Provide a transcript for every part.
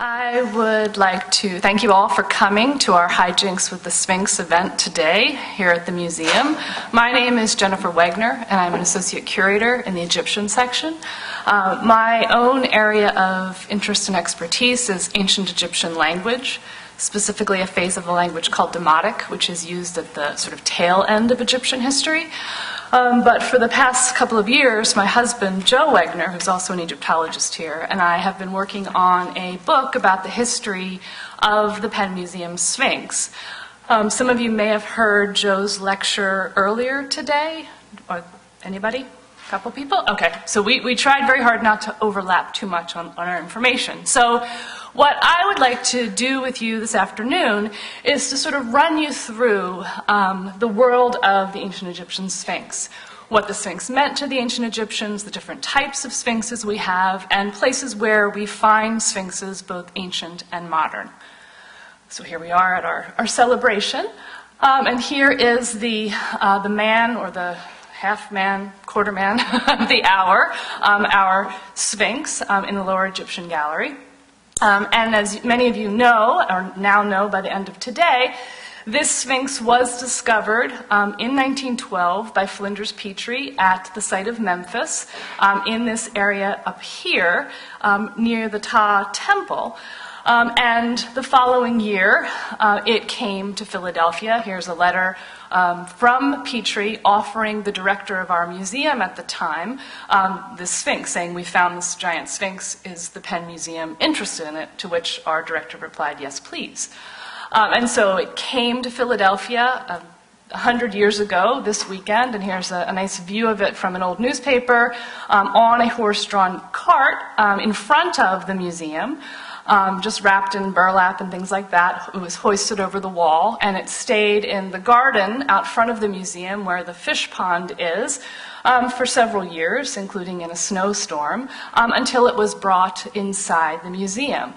I would like to thank you all for coming to our Hijinks with the Sphinx event today here at the museum. My name is Jennifer Wegner, and I'm an associate curator in the Egyptian section. Uh, my own area of interest and expertise is ancient Egyptian language, specifically a phase of the language called Demotic, which is used at the sort of tail end of Egyptian history. Um, but for the past couple of years, my husband, Joe Wegner, who's also an Egyptologist here, and I have been working on a book about the history of the Penn Museum Sphinx. Um, some of you may have heard Joe's lecture earlier today. Or anybody? Couple people? Okay, so we, we tried very hard not to overlap too much on, on our information. So what I would like to do with you this afternoon is to sort of run you through um, the world of the ancient Egyptian Sphinx, what the Sphinx meant to the ancient Egyptians, the different types of Sphinxes we have, and places where we find Sphinxes both ancient and modern. So here we are at our, our celebration. Um, and here is the, uh, the man or the half man, quarter man of the hour, um, our Sphinx um, in the Lower Egyptian Gallery. Um, and as many of you know, or now know by the end of today, this Sphinx was discovered um, in 1912 by Flinders Petrie at the site of Memphis um, in this area up here um, near the Ptah Temple. Um, and the following year, uh, it came to Philadelphia. Here's a letter um, from Petrie offering the director of our museum at the time um, the Sphinx, saying, We found this giant Sphinx. Is the Penn Museum interested in it? To which our director replied, Yes, please. Um, and so it came to Philadelphia. Um, 100 years ago this weekend, and here's a, a, nice view of it from an old newspaper um, on a horse drawn cart um, in front of the museum um, just wrapped in burlap and things like that. It was hoisted over the wall, and it stayed in the garden out front of the museum where the fish pond is. Um, for several years, including in a snowstorm, um, until it was brought inside the museum.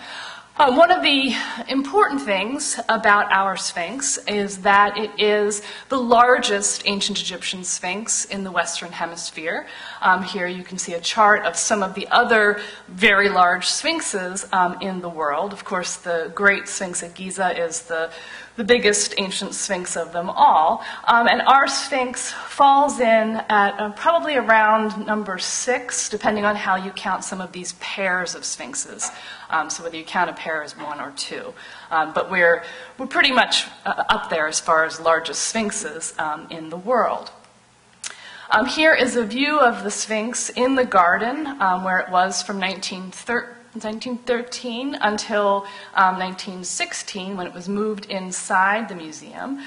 Um, one of the important things about our Sphinx is that it is the largest ancient Egyptian Sphinx in the Western Hemisphere. Um, here you can see a chart of some of the other very large Sphinxes um, in the world. Of course, the Great Sphinx at Giza is the the biggest ancient sphinx of them all. Um, and our sphinx falls in at uh, probably around number six, depending on how you count some of these pairs of sphinxes. Um, so whether you count a pair as one or two. Um, but we're, we're pretty much uh, up there as far as largest sphinxes um, in the world. Um, here is a view of the Sphinx in the garden, um, where it was from 1913 1913 until um, 1916 when it was moved inside the museum.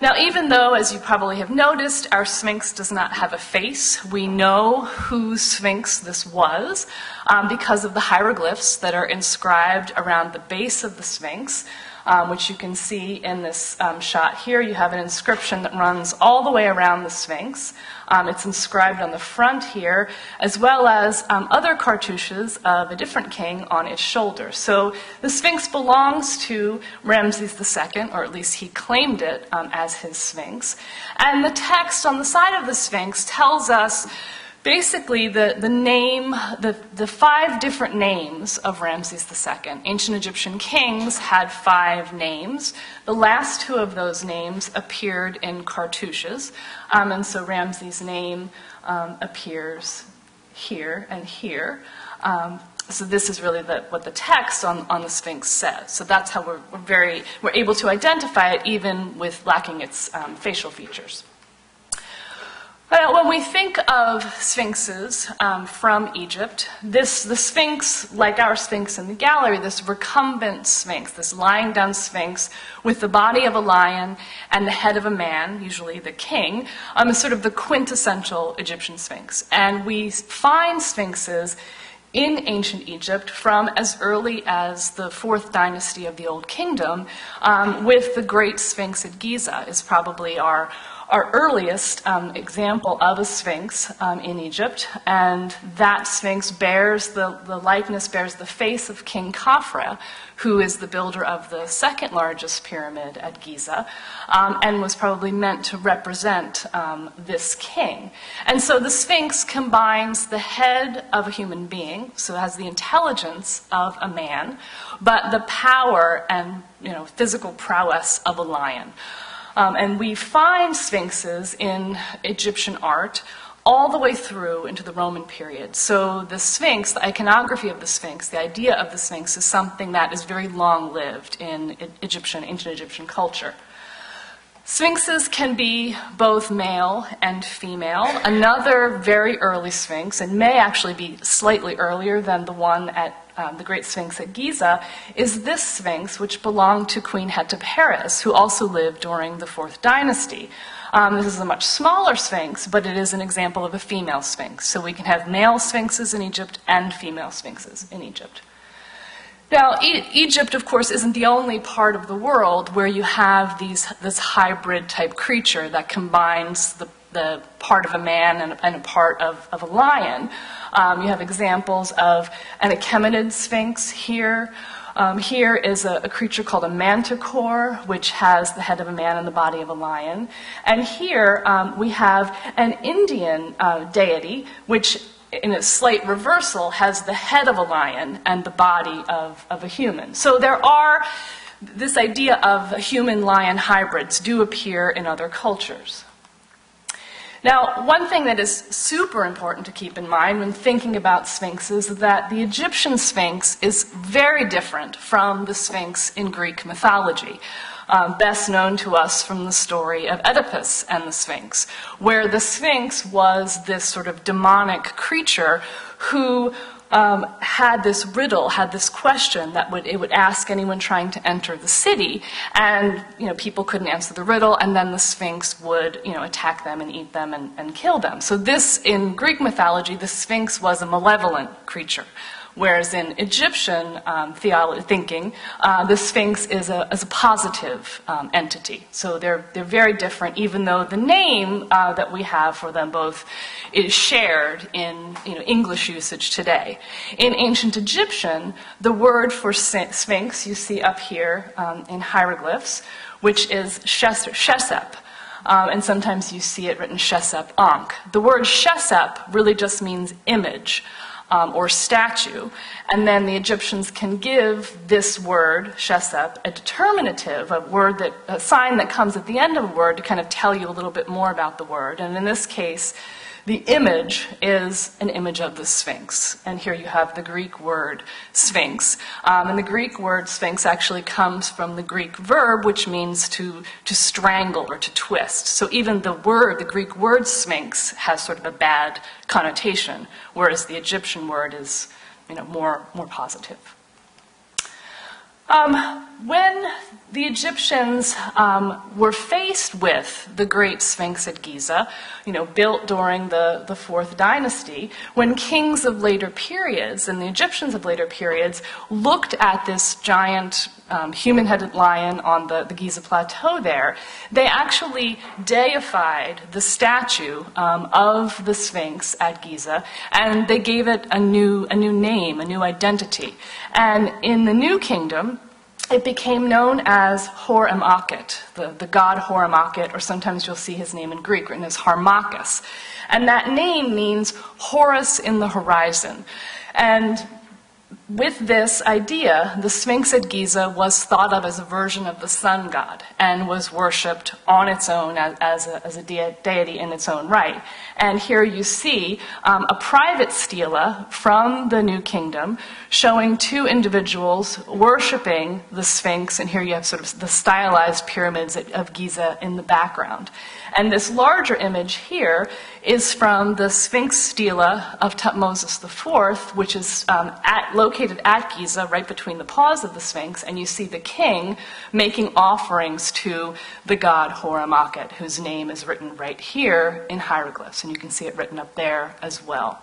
Now, even though, as you probably have noticed, our Sphinx does not have a face, we know whose Sphinx this was um, because of the hieroglyphs that are inscribed around the base of the Sphinx um, which you can see in this um, shot here. You have an inscription that runs all the way around the Sphinx. Um, it's inscribed on the front here, as well as um, other cartouches of a different king on its shoulder. So the Sphinx belongs to Ramses II, or at least he claimed it um, as his Sphinx. And the text on the side of the Sphinx tells us basically the, the name, the, the five different names of Ramses II. Ancient Egyptian kings had five names. The last two of those names appeared in cartouches. Um, and so Ramses' name um, appears here and here. Um, so this is really the, what the text on, on the Sphinx says. So that's how we're, we're, very, we're able to identify it even with lacking its um, facial features. Well, when we think of sphinxes um, from Egypt, this the sphinx, like our sphinx in the gallery, this recumbent sphinx, this lying down sphinx with the body of a lion and the head of a man, usually the king, um, is sort of the quintessential Egyptian sphinx. And we find sphinxes in ancient Egypt from as early as the fourth dynasty of the Old Kingdom, um, with the Great Sphinx at Giza is probably our our earliest um, example of a sphinx um, in Egypt, and that sphinx bears the, the likeness bears the face of King Khafre, who is the builder of the second largest pyramid at Giza, um, and was probably meant to represent um, this king. And so the sphinx combines the head of a human being, so it has the intelligence of a man, but the power and you know physical prowess of a lion. Um, and we find sphinxes in Egyptian art all the way through into the Roman period. So the Sphinx, the iconography of the Sphinx, the idea of the Sphinx is something that is very long lived in Egyptian, ancient Egyptian culture. Sphinxes can be both male and female. Another very early Sphinx, and may actually be slightly earlier than the one at um, the Great Sphinx at Giza, is this Sphinx, which belonged to Queen Hetepheres, who also lived during the Fourth Dynasty. Um, this is a much smaller sphinx, but it is an example of a female sphinx. So we can have male sphinxes in Egypt and female sphinxes in Egypt. Now, e- Egypt, of course, isn't the only part of the world where you have these, this hybrid type creature that combines the, the part of a man and, and a part of, of a lion. Um, you have examples of an Achaemenid sphinx here. Um, here is a, a, creature called a manticore, which has the head of a man and the body of a lion. And here um, we have an Indian uh, deity, which in a slight reversal has the head of a lion and the body of, of a human. So there are, this idea of human lion hybrids do appear in other cultures. Now, one thing that is super important to keep in mind when thinking about sphinxes is that the Egyptian sphinx is very different from the sphinx in Greek mythology. Um, best known to us from the story of Oedipus and the Sphinx, where the Sphinx was this sort of demonic creature who um, had this riddle, had this question that would, it would ask anyone trying to enter the city, and you know, people couldn't answer the riddle, and then the Sphinx would you know, attack them and eat them and, and kill them. So this, in Greek mythology, the Sphinx was a malevolent creature. Whereas in Egyptian um, thinking, uh, the Sphinx is a, is a positive um, entity. So they're, they're very different, even though the name uh, that we have for them both is shared in you know, English usage today. In ancient Egyptian, the word for Sphinx you see up here um, in hieroglyphs, which is Shesep. Um, and sometimes you see it written Shesep Ankh. The word Shesep really just means image um, or statue. And then the Egyptians can give this word, shesep, a determinative, a word that, a sign that comes at the end of a word to kind of tell you a little bit more about the word. And in this case, the image is an image of the Sphinx. And here you have the Greek word Sphinx. Um, and the Greek word Sphinx actually comes from the Greek verb, which means to, to strangle or to twist. So even the word, the Greek word Sphinx, has sort of a bad connotation, whereas the Egyptian word is you know, more, more positive. Um, when the Egyptians um, were faced with the great Sphinx at Giza, you know, built during the, the fourth dynasty, when kings of later periods and the Egyptians of later periods looked at this giant um, human headed lion on the, the Giza plateau there, they actually deified the statue um, of the Sphinx at Giza and they gave it a new, a new name, a new identity. And in the New Kingdom, it became known as Horemakhet, the, the god Horemakhet, or sometimes you'll see his name in Greek written as Harmachis. And that name means Horus in the horizon. And with this idea, the Sphinx at Giza was thought of as a version of the sun god and was worshipped on its own as, as, a, as a, deity in its own right. And here you see um, a private stela from the New Kingdom showing two individuals worshiping the Sphinx, and here you have sort of the stylized pyramids of Giza in the background. And this larger image here is from the Sphinx stela of Tutmosis IV, which is um, at, located at Giza, right between the paws of the Sphinx, and you see the king making offerings to the god Horemakhet, whose name is written right here in hieroglyphs, and you can see it written up there as well.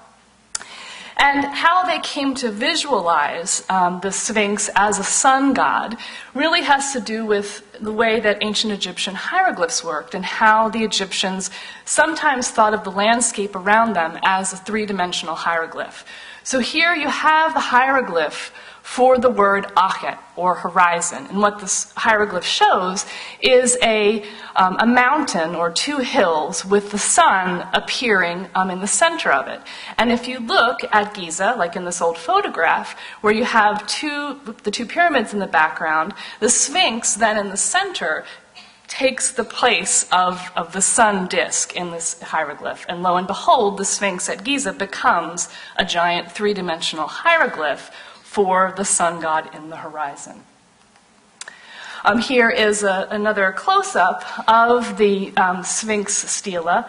And how they came to visualize um, the Sphinx as a sun god really has to do with the way that ancient Egyptian hieroglyphs worked and how the Egyptians sometimes thought of the landscape around them as a three dimensional hieroglyph. So here you have the hieroglyph for the word achet, or horizon. And what this hieroglyph shows is a, um, a mountain or two hills with the sun appearing um, in the center of it. And if you look at Giza, like in this old photograph, where you have two, the two pyramids in the background, the Sphinx then in the center takes the place of, of the sun disk in this hieroglyph. And lo and behold, the Sphinx at Giza becomes a giant three dimensional hieroglyph for the sun god in the horizon. Um, here is a, another close up of the um, Sphinx stela,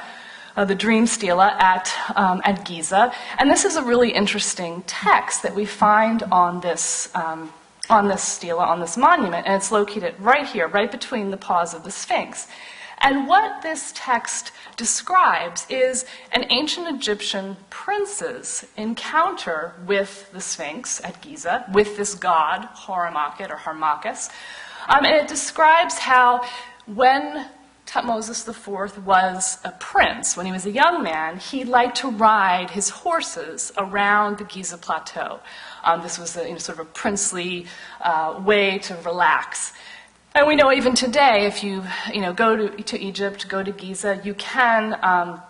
uh, the dream stela at, um, at Giza. And this is a really interesting text that we find on this, um, on this stela, on this monument. And it's located right here, right between the paws of the Sphinx. And what this text describes is an ancient Egyptian prince's encounter with the Sphinx at Giza, with this god, Horemakhet or Harmachis. Um, and it describes how when Tutmosis IV was a prince, when he was a young man, he liked to ride his horses around the Giza plateau. Um, this was a, you know, sort of a princely uh, way to relax. And we know even today, if you, you know, go to, to Egypt, go to Giza, you can um,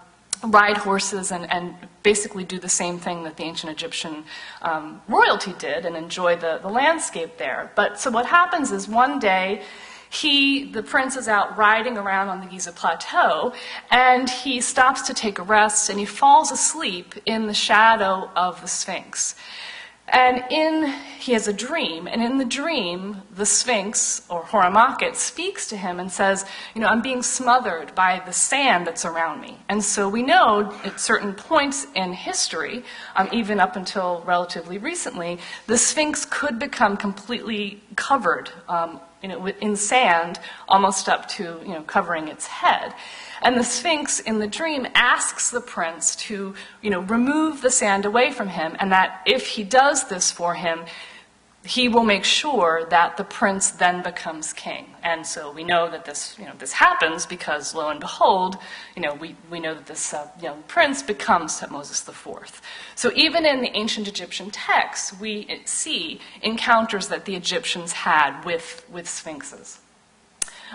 ride horses and, and basically do the same thing that the ancient Egyptian um, royalty did and enjoy the, the landscape there. But so what happens is one day, he, the prince is out riding around on the Giza plateau, and he stops to take a rest, and he falls asleep in the shadow of the Sphinx. And in, he has a dream, and in the dream, the Sphinx, or Horemakhet, speaks to him and says, You know, I'm being smothered by the sand that's around me. And so we know at certain points in history, um, even up until relatively recently, the Sphinx could become completely covered um, you know, in sand, almost up to you know, covering its head. And the Sphinx in the dream asks the prince to, you know, remove the sand away from him, and that if he does this for him, he will make sure that the prince then becomes king. And so we know that this, you know, this happens because, lo and behold, you know, we, we know that this uh, young prince becomes Tutmosis IV. So even in the ancient Egyptian texts, we see encounters that the Egyptians had with, with sphinxes.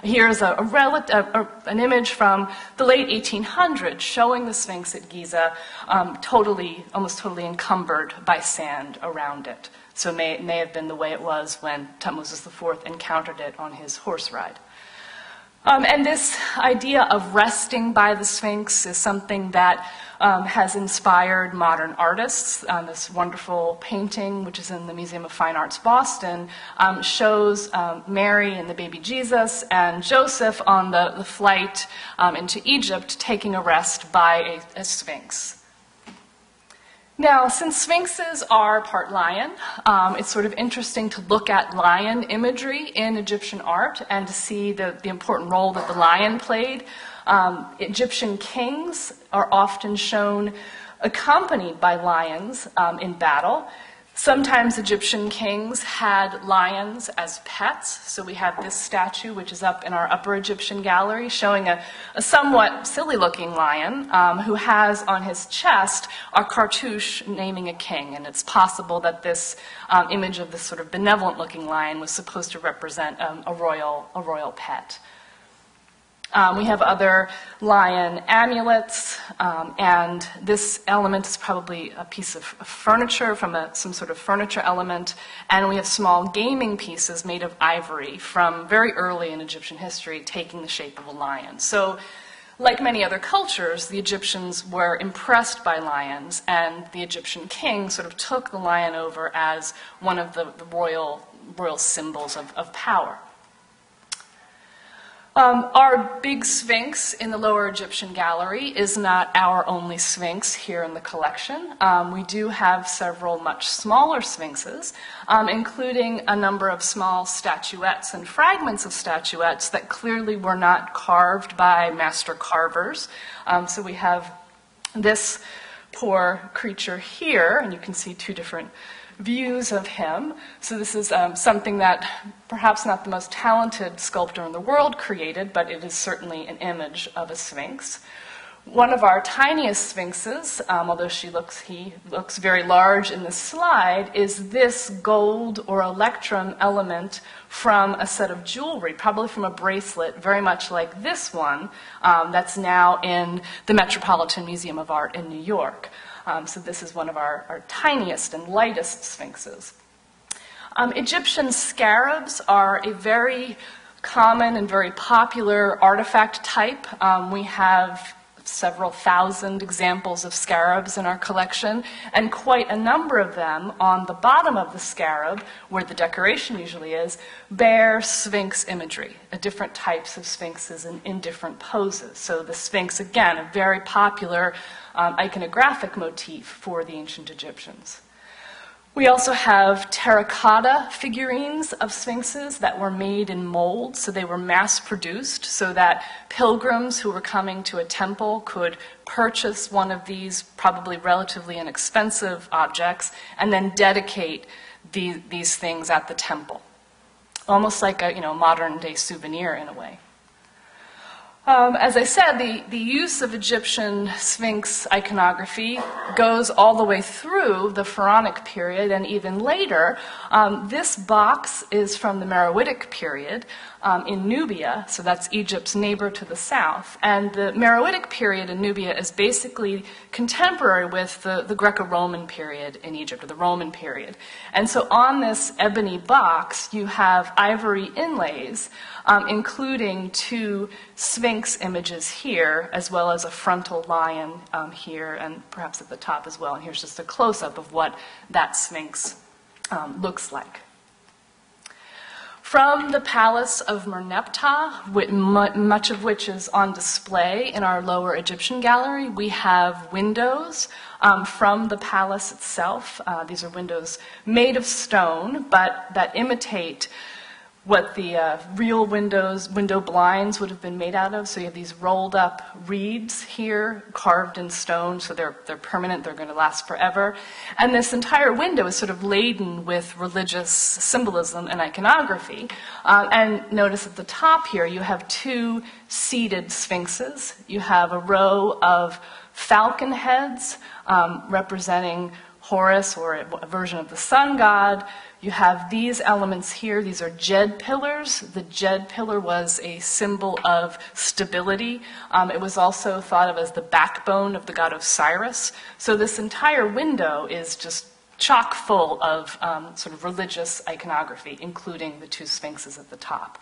Here's a, a, a, an image from the late 1800s showing the Sphinx at Giza um, totally, almost totally encumbered by sand around it. So it may, it may have been the way it was when Tutmosis IV encountered it on his horse ride. Um, and this idea of resting by the Sphinx is something that um, has inspired modern artists. Um, this wonderful painting, which is in the Museum of Fine Arts Boston, um, shows um, Mary and the baby Jesus and Joseph on the, the flight um, into Egypt taking a rest by a, a Sphinx. Now, since sphinxes are part lion, um, it's sort of interesting to look at lion imagery in Egyptian art and to see the, the important role that the lion played. Um, Egyptian kings are often shown accompanied by lions um, in battle. Sometimes Egyptian kings had lions as pets. So we have this statue, which is up in our Upper Egyptian gallery, showing a, a somewhat silly looking lion um, who has on his chest a cartouche naming a king. And it's possible that this um, image of this sort of benevolent looking lion was supposed to represent um, a, royal, a royal pet. Um, we have other lion amulets, um, and this element is probably a piece of furniture from a, some sort of furniture element. And we have small gaming pieces made of ivory from very early in Egyptian history, taking the shape of a lion. So, like many other cultures, the Egyptians were impressed by lions, and the Egyptian king sort of took the lion over as one of the, the royal, royal symbols of, of power. Um, our big sphinx in the Lower Egyptian Gallery is not our only sphinx here in the collection. Um, we do have several much smaller sphinxes, um, including a number of small statuettes and fragments of statuettes that clearly were not carved by master carvers. Um, so we have this poor creature here, and you can see two different views of him. So this is um, something that perhaps not the most talented sculptor in the world created, but it is certainly an image of a sphinx. One of our tiniest sphinxes, um, although she looks, he looks very large in this slide, is this gold or electrum element from a set of jewelry, probably from a bracelet, very much like this one, um, that's now in the Metropolitan Museum of Art in New York. Um, so this is one of our, our tiniest and lightest sphinxes. Um, Egyptian scarabs are a very common and very popular artifact type. Um, we have several thousand examples of scarabs in our collection, and quite a number of them on the bottom of the scarab, where the decoration usually is, bear sphinx imagery, different types of sphinxes in, in different poses. So the sphinx, again, a very popular um, iconographic motif for the ancient Egyptians. We also have terracotta figurines of sphinxes that were made in molds, so they were mass produced, so that pilgrims who were coming to a temple could purchase one of these probably relatively inexpensive objects and then dedicate the, these things at the temple. Almost like a you know, modern day souvenir in a way. Um, as I said, the, the use of Egyptian Sphinx iconography goes all the way through the Pharaonic period and even later. Um, this box is from the Meroitic period um, in Nubia, so that's Egypt's neighbor to the south. And the Meroitic period in Nubia is basically contemporary with the, the Greco Roman period in Egypt, or the Roman period. And so on this ebony box, you have ivory inlays um, including two sphinx images here, as well as a frontal lion um, here, and perhaps at the top as well. And here's just a close up of what that sphinx um, looks like. From the palace of Merneptah, much of which is on display in our lower Egyptian gallery, we have windows um, from the palace itself. Uh, these are windows made of stone, but that imitate what the uh, real windows, window blinds would have been made out of. So you have these rolled up reeds here, carved in stone, so they're, they're permanent, they're going to last forever. And this entire window is sort of laden with religious symbolism and iconography. Uh, and notice at the top here, you have two seated sphinxes. You have a row of falcon heads um, representing Horus, or a version of the sun god. You have these elements here. These are Djed pillars. The Djed pillar was a symbol of stability. Um, it was also thought of as the backbone of the god Osiris. So this entire window is just chock full of um, sort of religious iconography, including the two sphinxes at the top.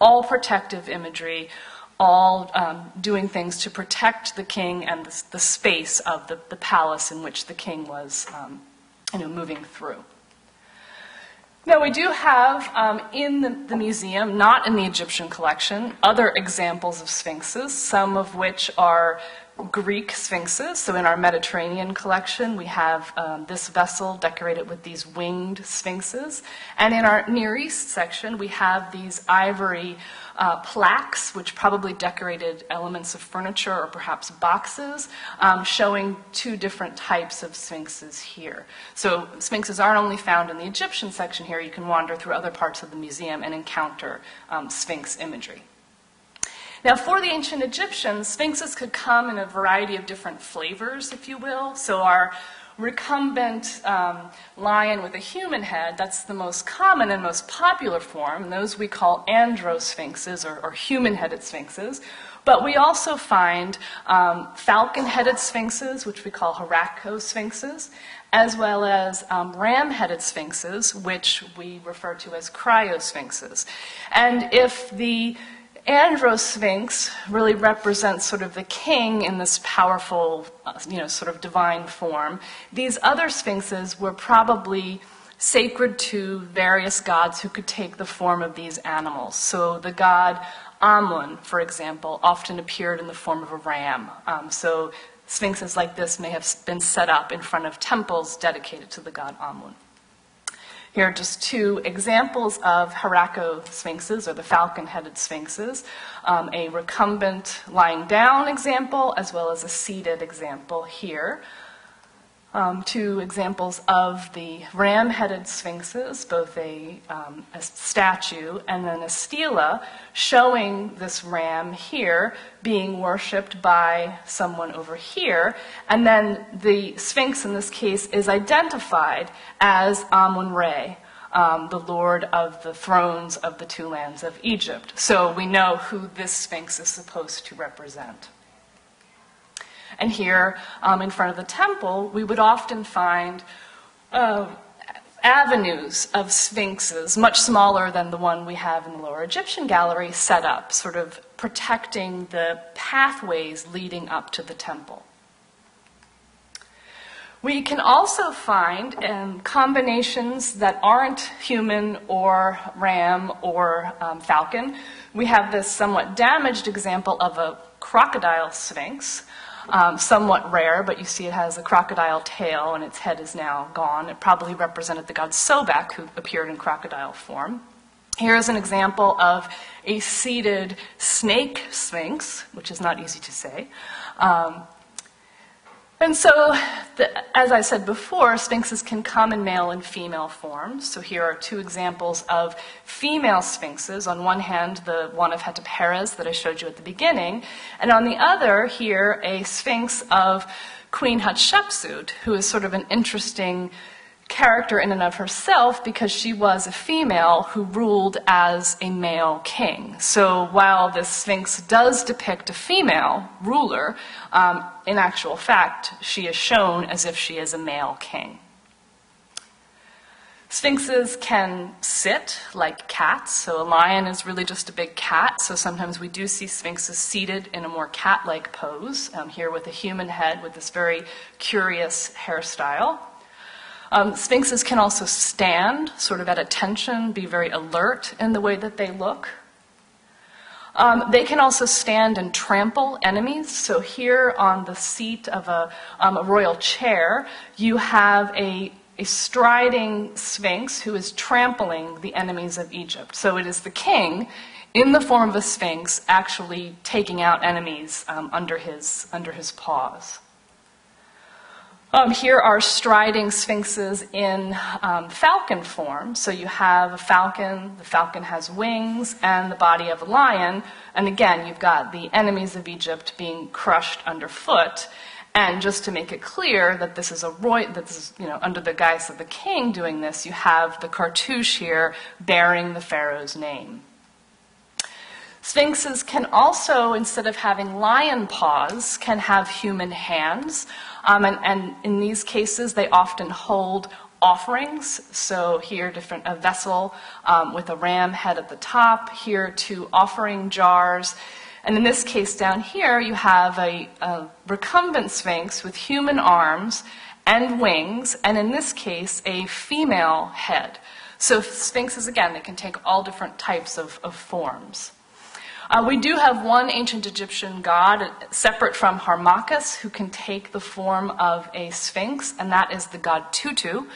All protective imagery, all um, doing things to protect the king and the, the space of the, the, palace in which the king was um, you know, moving through. Now, we do have um, in the, the, museum, not in the Egyptian collection, other examples of sphinxes, some of which are Greek sphinxes. So, in our Mediterranean collection, we have um, this vessel decorated with these winged sphinxes. And in our Near East section, we have these ivory uh, plaques, which probably decorated elements of furniture or perhaps boxes, um, showing two different types of sphinxes here. So sphinxes aren't only found in the Egyptian section here, you can wander through other parts of the museum and encounter um, sphinx imagery. Now, for the ancient Egyptians, sphinxes could come in a variety of different flavors, if you will. So, our recumbent um, lion with a human head, that's the most common and most popular form, those we call androsphinxes or, or human headed sphinxes. But we also find um, falcon headed sphinxes, which we call Hieracosphinxes, as well as um, ram headed sphinxes, which we refer to as criosphinxes. And if the Androsphinx really represents sort of the king in this powerful, uh, you know, sort of divine form. These other sphinxes were probably sacred to various gods who could take the form of these animals. So the god Amun, for example, often appeared in the form of a ram. Um, so sphinxes like this may have been set up in front of temples dedicated to the god Amun. Here are just two examples of Hieracosphinxes, or the falcon-headed sphinxes, um, a recumbent lying down example, as well as a seated example here. Um, two examples of the ram headed sphinxes, both a, um, a, statue and then a stela, showing this ram here being worshipped by someone over here. And then the sphinx in this case is identified as Amun Re. Um, the lord of the thrones of the two lands of Egypt. So we know who this sphinx is supposed to represent. And here um, in front of the temple, we would often find uh, avenues of sphinxes, much smaller than the one we have in the Lower Egyptian Gallery, set up, sort of protecting the pathways leading up to the temple. We can also find um, combinations that aren't human or ram or um, falcon. We have this somewhat damaged example of a crocodile sphinx, um, somewhat rare, but you see it has a crocodile tail and its head is now gone. It probably represented the god Sobek, who appeared in crocodile form. Here is an example of a seated snake sphinx, which is not easy to say. Um, and so, the, as I said before, sphinxes can come in male and female forms. So here are two examples of female sphinxes. On one hand, the one of Hetepheres that I showed you at the beginning, and on the other, here, a sphinx of Queen Hatshepsut, who is sort of an interesting character in and of herself because she was a female who ruled as a male king. So while the Sphinx does depict a female ruler, um, in actual fact, she is shown as if she is a male king. Sphinxes can sit like cats, so a lion is really just a big cat, so sometimes we do see sphinxes seated in a more cat like pose, um, here with a human head with this very curious hairstyle. Um, sphinxes can also stand, sort of at attention, be very alert in the way that they look. Um, they can also stand and trample enemies. So here on the seat of a, um, a royal chair, you have a, a striding sphinx who is trampling the enemies of Egypt. So it is the king in the form of a sphinx actually taking out enemies um, under, his, under his paws. Um, here are striding sphinxes in um, falcon form. So you have a falcon, the falcon has wings, and the body of a lion. And again, you've got the enemies of Egypt being crushed underfoot. And just to make it clear that this is a roy, that is, you know, under the guise of the king doing this, you have the cartouche here bearing the pharaoh's name. Sphinxes can also, instead of having lion paws, can have human hands. Um, and, and, in these cases, they often hold offerings. So here, different a vessel um, with a ram head at the top. Here, two offering jars. And in this case down here, you have a, a recumbent sphinx with human arms and wings, and in this case, a female head. So sphinxes, again, they can take all different types of, of forms. Uh, we do have one ancient Egyptian god separate from Harmachis who can take the form of a sphinx, and that is the god Tutu.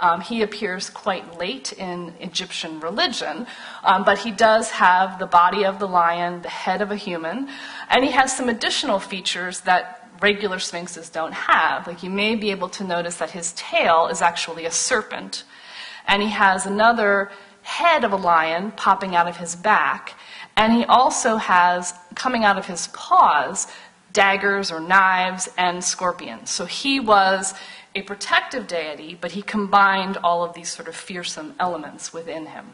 Um, he appears quite late in Egyptian religion, um, but he does have the body of the lion, the head of a human, and he has some additional features that regular sphinxes don't have. Like you may be able to notice that his tail is actually a serpent, and he has another head of a lion popping out of his back, and he also has, coming out of his paws, daggers or knives and scorpions. So he was a protective deity, but he combined all of these sort of fearsome elements within him.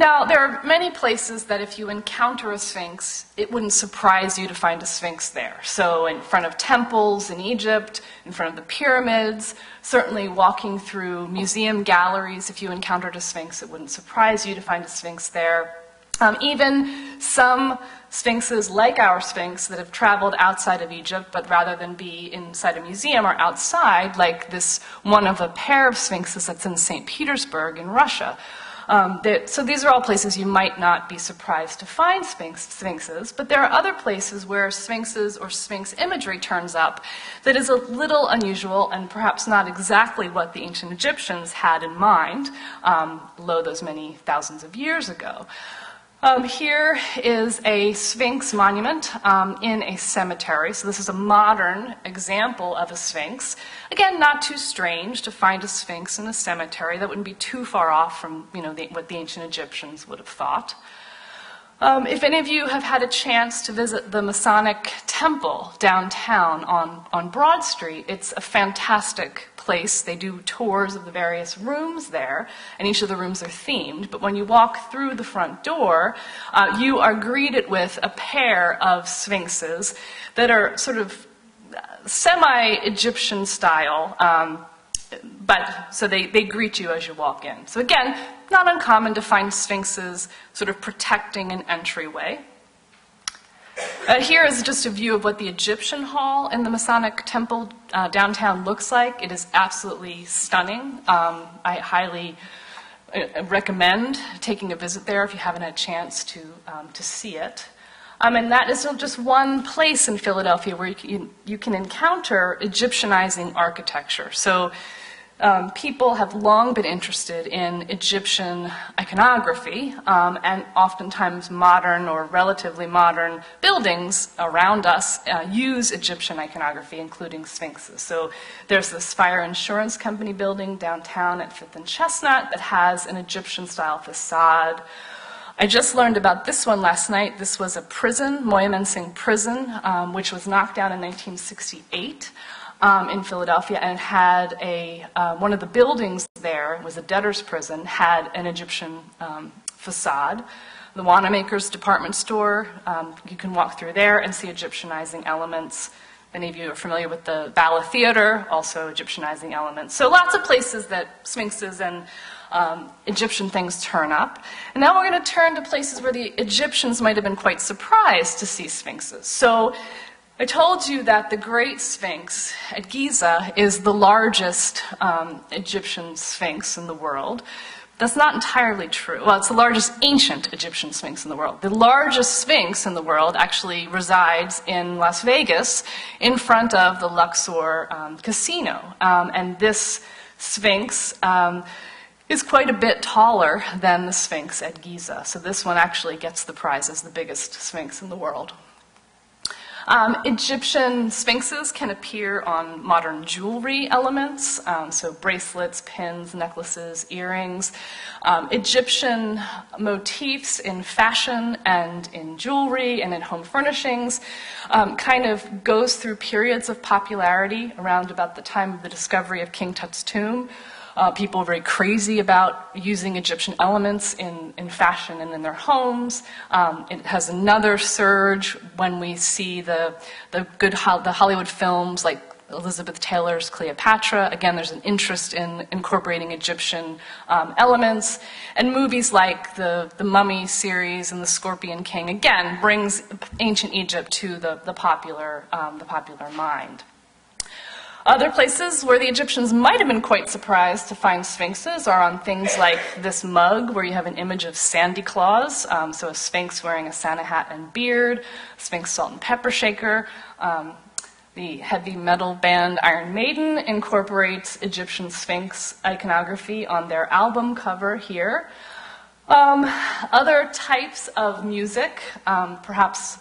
Now, there are many places that if you encounter a sphinx, it wouldn't surprise you to find a sphinx there. So, in front of temples in Egypt, in front of the pyramids, certainly walking through museum galleries, if you encountered a sphinx, it wouldn't surprise you to find a sphinx there. Um, even some sphinxes, like our sphinx, that have traveled outside of Egypt, but rather than be inside a museum, are outside, like this one of a pair of sphinxes that's in St. Petersburg in Russia. Um, so these are all places you might not be surprised to find sphinx, sphinxes, but there are other places where sphinxes or sphinx imagery turns up that is a little unusual and perhaps not exactly what the ancient Egyptians had in mind, um, lo those many thousands of years ago. Um, here is a Sphinx monument um, in a cemetery. So, this is a modern example of a Sphinx. Again, not too strange to find a Sphinx in a cemetery. That wouldn't be too far off from you know, the, what the ancient Egyptians would have thought. Um, if any of you have had a chance to visit the Masonic Temple downtown on, on Broad Street, it's a fantastic place. They do tours of the various rooms there, and each of the rooms are themed. But when you walk through the front door, uh, you are greeted with a pair of sphinxes that are sort of semi Egyptian style. Um, but so they, they greet you as you walk in. So again, not uncommon to find sphinxes sort of protecting an entryway. Uh, here is just a view of what the Egyptian Hall in the Masonic Temple uh, downtown looks like. It is absolutely stunning. Um, I highly uh, recommend taking a visit there if you haven't had a chance to, um, to see it. Um, and that is just one place in Philadelphia where you can, you can encounter Egyptianizing architecture. So um, people have long been interested in Egyptian iconography, um, and oftentimes modern or relatively modern buildings around us uh, use Egyptian iconography, including sphinxes. So there's this fire insurance company building downtown at 5th and Chestnut that has an Egyptian style facade. I just learned about this one last night. This was a prison, Moyamensing Prison, um, which was knocked down in 1968 um, in Philadelphia and had a, uh, one of the buildings there, was a debtor's prison, had an Egyptian um, facade. The Wanamaker's department store, um, you can walk through there and see Egyptianizing elements. Many of you are familiar with the Bala Theater, also Egyptianizing elements. So lots of places that sphinxes and um, Egyptian things turn up. And now we're going to turn to places where the Egyptians might have been quite surprised to see sphinxes. So I told you that the Great Sphinx at Giza is the largest um, Egyptian sphinx in the world. That's not entirely true. Well, it's the largest ancient Egyptian sphinx in the world. The largest sphinx in the world actually resides in Las Vegas in front of the Luxor um, casino. Um, and this sphinx um, is quite a bit taller than the sphinx at Giza. So this one actually gets the prize as the biggest sphinx in the world. Um, Egyptian sphinxes can appear on modern jewelry elements, um, so bracelets, pins, necklaces, earrings. Um, Egyptian motifs in fashion and in jewelry and in home furnishings um, kind of goes through periods of popularity around about the time of the discovery of King Tut's tomb. Uh, people are very crazy about using Egyptian elements in, in fashion and in their homes. Um, it has another surge when we see the, the good the Hollywood films like Elizabeth Taylor's Cleopatra. Again, there's an interest in incorporating Egyptian um, elements. And movies like the, the Mummy series and The Scorpion King, again, brings ancient Egypt to the, the, popular, um, the popular mind. Other places where the Egyptians might have been quite surprised to find sphinxes are on things like this mug, where you have an image of Sandy Claus, um, so a sphinx wearing a Santa hat and beard, sphinx salt and pepper shaker. Um, the heavy metal band Iron Maiden incorporates Egyptian sphinx iconography on their album cover here. Um, other types of music, um, perhaps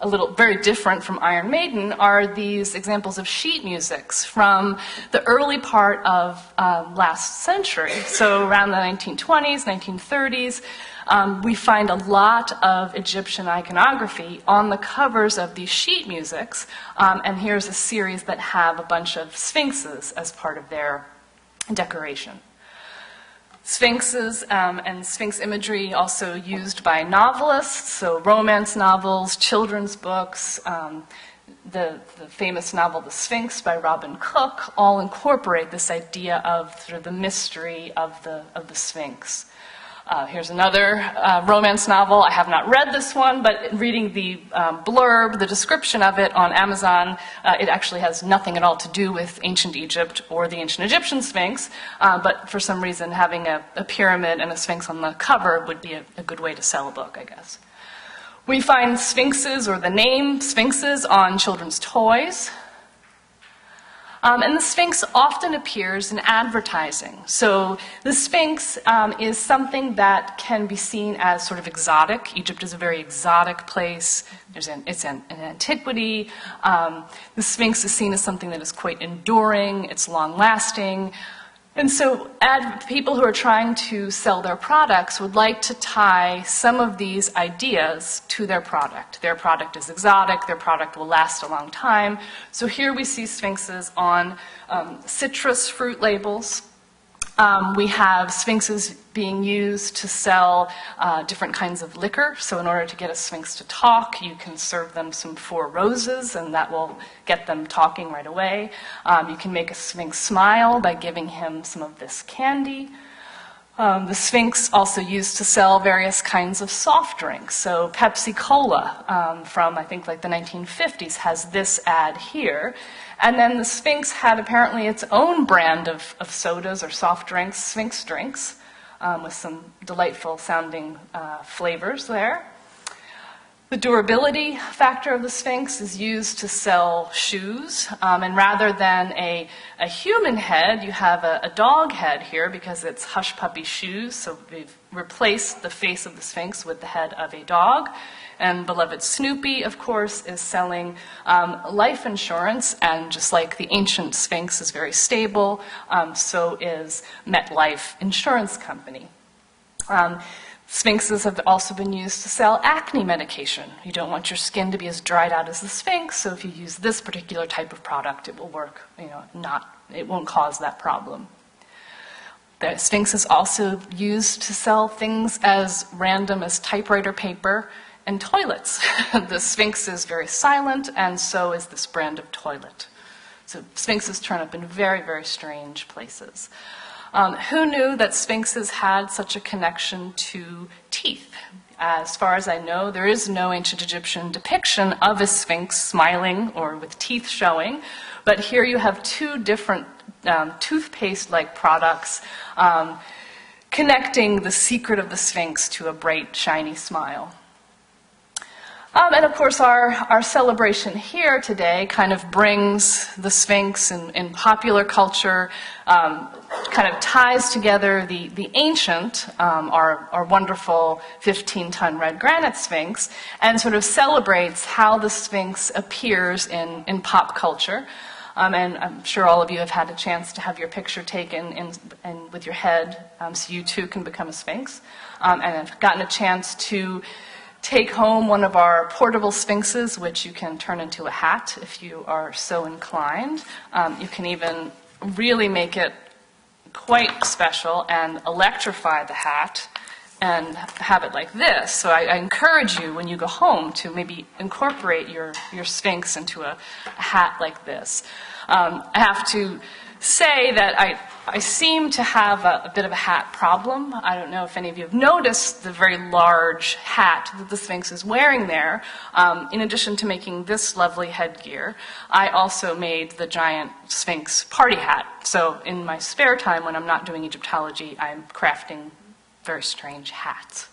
a little very different from Iron Maiden are these examples of sheet musics from the early part of uh, last century. So around the 1920s, 1930s, um, we find a lot of Egyptian iconography on the covers of these sheet musics. Um, and here's a series that have a bunch of sphinxes as part of their decoration. Sphinxes um, and Sphinx imagery also used by novelists, so romance novels, children's books, um, the, the, famous novel The Sphinx by Robin Cook all incorporate this idea of sort of the mystery of the, of the Sphinx. Uh, here's another uh, romance novel. I have not read this one, but reading the um, blurb, the description of it on Amazon, uh, it actually has nothing at all to do with ancient Egypt or the ancient Egyptian Sphinx. Uh, but for some reason, having a, a, pyramid and a Sphinx on the cover would be a, a good way to sell a book, I guess. We find sphinxes or the name sphinxes on children's toys. Um, and the Sphinx often appears in advertising. So the Sphinx um, is something that can be seen as sort of exotic. Egypt is a very exotic place. There's an, it's an, an antiquity. Um, the Sphinx is seen as something that is quite enduring, it's long lasting. And so, ad, people who are trying to sell their products would like to tie some of these ideas to their product. Their product is exotic, their product will last a long time. So, here we see sphinxes on um, citrus fruit labels, um, we have sphinxes being used to sell uh, different kinds of liquor. So, in order to get a sphinx to talk, you can serve them some four roses, and that will get them talking right away. Um, you can make a sphinx smile by giving him some of this candy. Um, the Sphinx also used to sell various kinds of soft drinks. So Pepsi Cola um, from I think like the 1950s has this ad here. And then the Sphinx had apparently its own brand of, of sodas or soft drinks, Sphinx drinks, um, with some delightful sounding uh, flavors there. The durability factor of the Sphinx is used to sell shoes, um, and rather than a, a, human head, you have a, a, dog head here because it's hush puppy shoes. So we've replaced the face of the Sphinx with the head of a dog. And beloved Snoopy, of course, is selling um, life insurance, and just like the ancient Sphinx is very stable, um, so is MetLife Insurance Company. Um, Sphinxes have also been used to sell acne medication. You don't want your skin to be as dried out as the Sphinx, so if you use this particular type of product, it will work, you know, not, it won't cause that problem. The Sphinx is also used to sell things as random as typewriter paper and toilets. the Sphinx is very silent, and so is this brand of toilet. So Sphinxes turn up in very, very strange places. Um, who knew that sphinxes had such a connection to teeth? As far as I know, there is no ancient Egyptian depiction of a sphinx smiling or with teeth showing, but here you have two different um, toothpaste like products um, connecting the secret of the sphinx to a bright, shiny smile. Um, and of course, our, our celebration here today kind of brings the Sphinx in, in popular culture, um, kind of ties together the, the ancient, um, our, our wonderful 15 ton red granite Sphinx, and sort of celebrates how the Sphinx appears in, in pop culture. Um, and I'm sure all of you have had a chance to have your picture taken in, in with your head um, so you too can become a Sphinx. Um, and I've gotten a chance to take home one of our portable sphinxes, which you can turn into a hat if you are so inclined. Um, you can even really make it quite special and electrify the hat and have it like this. So I, I, encourage you when you go home to maybe incorporate your, your Sphinx into a, a hat like this. Um, I have to say that I, I seem to have a, a, bit of a hat problem. I don't know if any of you have noticed the very large hat that the Sphinx is wearing there. Um, in addition to making this lovely headgear, I also made the giant Sphinx party hat. So in my spare time when I'm not doing Egyptology, I'm crafting very strange hats.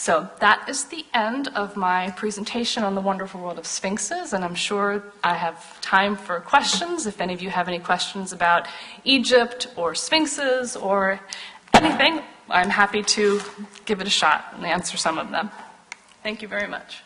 So that is the end of my presentation on the wonderful world of sphinxes, and I'm sure I have time for questions. If any of you have any questions about Egypt or sphinxes or anything, I'm happy to give it a shot and answer some of them. Thank you very much.